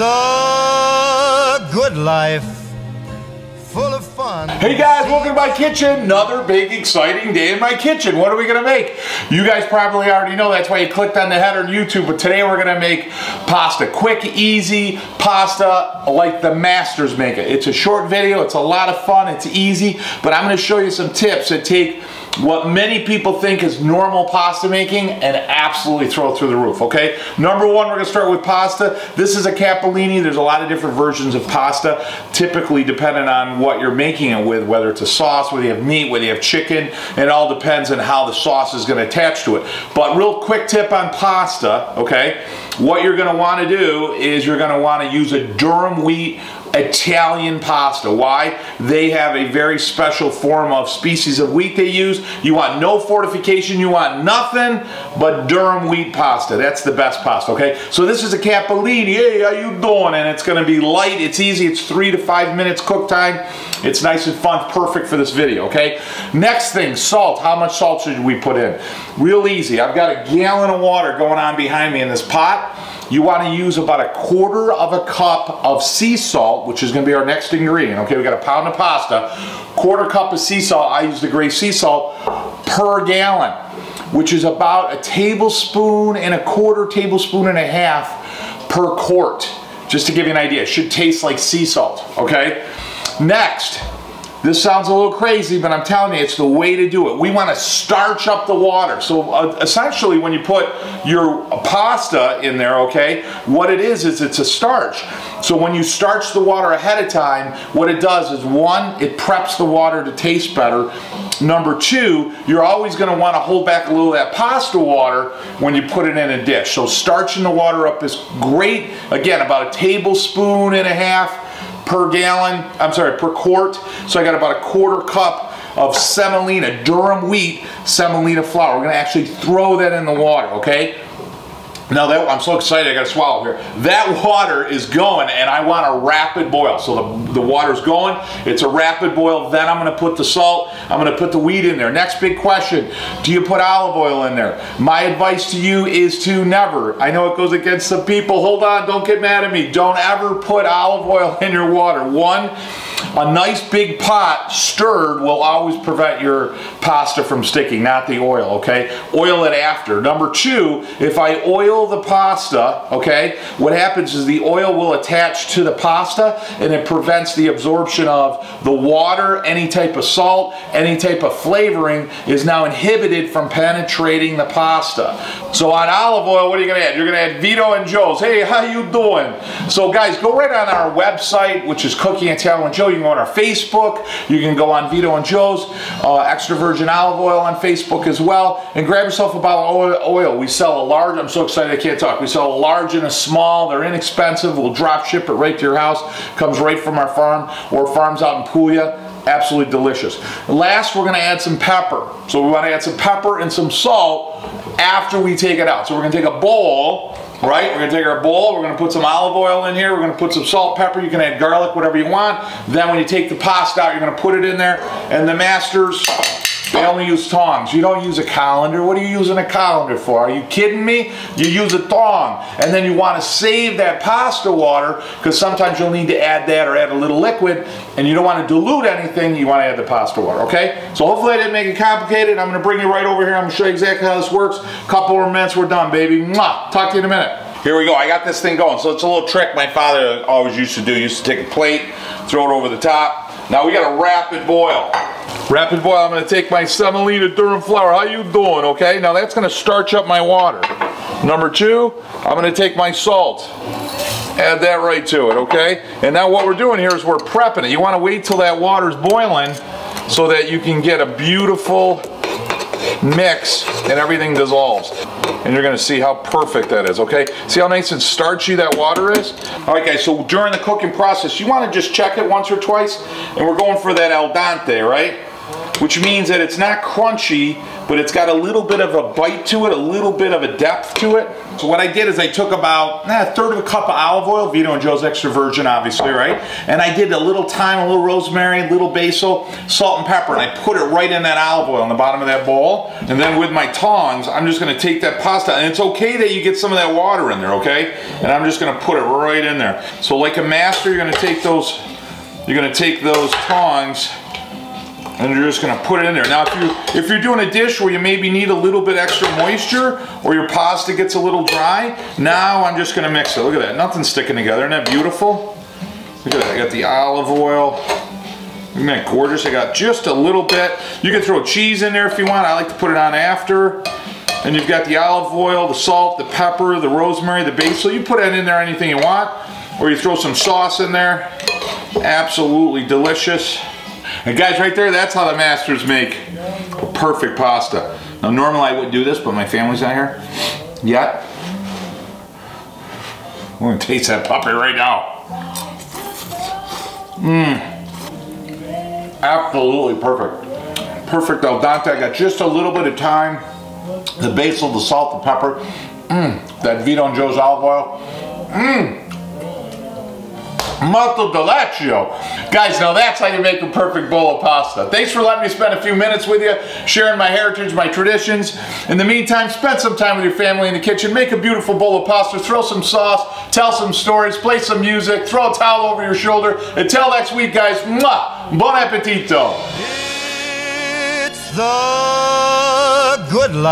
The good life, full of fun. Hey guys, welcome to my kitchen. Another big exciting day in my kitchen. What are we gonna make? You guys probably already know, that's why you clicked on the header on YouTube, but today we're gonna make pasta. Quick, easy pasta like the masters make it. It's a short video, it's a lot of fun, it's easy, but I'm gonna show you some tips that take what many people think is normal pasta making and absolutely throw it through the roof, okay? Number one, we're gonna start with pasta. This is a capellini. There's a lot of different versions of pasta, typically depending on what you're making it with, whether it's a sauce, whether you have meat, whether you have chicken. It all depends on how the sauce is gonna attach to it. But real quick tip on pasta, okay? What you're gonna wanna do is you're gonna wanna use a durum wheat Italian pasta. Why? They have a very special form of species of wheat they use. You want no fortification, you want nothing but durum wheat pasta. That's the best pasta, okay? So this is a capellini. Hey, how you doing? And it's gonna be light, it's easy, it's three to five minutes cook time. It's nice and fun, perfect for this video, okay? Next thing, salt. How much salt should we put in? Real easy. I've got a gallon of water going on behind me in this pot. You want to use about a quarter of a cup of sea salt, which is going to be our next ingredient. Okay, we got a pound of pasta, quarter cup of sea salt. I use the gray sea salt per gallon, which is about a tablespoon and a quarter tablespoon and a half per quart. Just to give you an idea, it should taste like sea salt, okay? Next, this sounds a little crazy, but I'm telling you, it's the way to do it. We want to starch up the water. So uh, essentially, when you put your pasta in there, okay, what it is, is it's a starch. So when you starch the water ahead of time, what it does is one, it preps the water to taste better. Number two, you're always going to want to hold back a little of that pasta water when you put it in a dish. So starching the water up is great. Again, about a tablespoon and a half per gallon, I'm sorry, per quart. So I got about a quarter cup of semolina, durum wheat semolina flour. We're gonna actually throw that in the water, okay? Now that I'm so excited, I got to swallow here. That water is going, and I want a rapid boil. So the, the water's going, it's a rapid boil. Then I'm to put the salt, I'm to put the wheat in there. Next big question, do you put olive oil in there? My advice to you is to never. I know it goes against some people. Hold on, don't get mad at me. Don't ever put olive oil in your water. One, a nice big pot stirred will always prevent your pasta from sticking, not the oil, okay? Oil it after. Number two, if I oil the pasta, okay, what happens is the oil will attach to the pasta and it prevents the absorption of the water, any type of salt, any type of flavoring is now inhibited from penetrating the pasta. So on olive oil, what are you gonna add? You're gonna add Vito and Joe's. Hey, how you doing? So guys, go right on our website, which is Cooking Italian Joe. You can go on our Facebook. You can go on Vito and Joe's, uh, extra virgin olive oil on Facebook as well. And grab yourself a bottle of oil. We sell a large, I'm so excited I can't talk. We sell a large and a small. They're inexpensive. We'll drop ship it right to your house. Comes right from our farm or farms out in Puglia absolutely delicious. Last, we're gonna add some pepper. So we wanna add some pepper and some salt after we take it out. So we're gonna take a bowl, right? We're gonna take our bowl, we're gonna put some olive oil in here, we're gonna put some salt, pepper, you can add garlic, whatever you want. Then when you take the pasta out, you're gonna put it in there, and the masters, they only use tongs. You don't use a colander. What are you using a colander for? Are you kidding me? You use a thong. And then you want to save that pasta water because sometimes you'll need to add that or add a little liquid and you don't want to dilute anything. You want to add the pasta water, okay? So hopefully I didn't make it complicated. I'm going to bring you right over here. I'm going to show you exactly how this works. Couple more minutes, we're done, baby. Mwah. Talk to you in a minute. Here we go. I got this thing going. So it's a little trick my father always used to do. He used to take a plate, throw it over the top. Now we got a rapid boil. Rapid boil, I'm gonna take my semolina durum flour. How you doing, okay? Now that's gonna starch up my water. Number two, I'm gonna take my salt. Add that right to it, okay? And now what we're doing here is we're prepping it. You wanna wait till that water's boiling so that you can get a beautiful mix and everything dissolves. And you're gonna see how perfect that is, okay? See how nice and starchy that water is? All right guys, so during the cooking process, you wanna just check it once or twice, and we're going for that al dente, right? Which means that it's not crunchy, but it's got a little bit of a bite to it, a little bit of a depth to it. So what I did is I took about eh, a third of a cup of olive oil, Vito and Joe's extra virgin, obviously, right? And I did a little thyme, a little rosemary, a little basil, salt and pepper, and I put it right in that olive oil in the bottom of that bowl. And then with my tongs, I'm just gonna take that pasta, and it's okay that you get some of that water in there, okay? And I'm just gonna put it right in there. So like a master, you're gonna take those, you're gonna take those tongs and you're just gonna put it in there. Now, if you if you're doing a dish where you maybe need a little bit extra moisture or your pasta gets a little dry, now I'm just gonna mix it. Look at that, nothing's sticking together. Isn't that beautiful? Look at that, I got the olive oil. Isn't that gorgeous? I got just a little bit. You can throw cheese in there if you want. I like to put it on after. And you've got the olive oil, the salt, the pepper, the rosemary, the basil. You put that in there anything you want. Or you throw some sauce in there. Absolutely delicious. And guys, right there, that's how the masters make a perfect pasta. Now, normally I wouldn't do this, but my family's not here yet. I'm gonna taste that puppy right now. Mmm. Absolutely perfect. Perfect al dente. I got just a little bit of thyme. The basil, the salt, the pepper. Mmm. That Vito and Joe's olive oil. Mmm. Molto delaccio. Guys, now that's how you make a perfect bowl of pasta. Thanks for letting me spend a few minutes with you, sharing my heritage, my traditions. In the meantime, spend some time with your family in the kitchen, make a beautiful bowl of pasta, throw some sauce, tell some stories, play some music, throw a towel over your shoulder. Until next week, guys, mwah, appetito. It's the good life.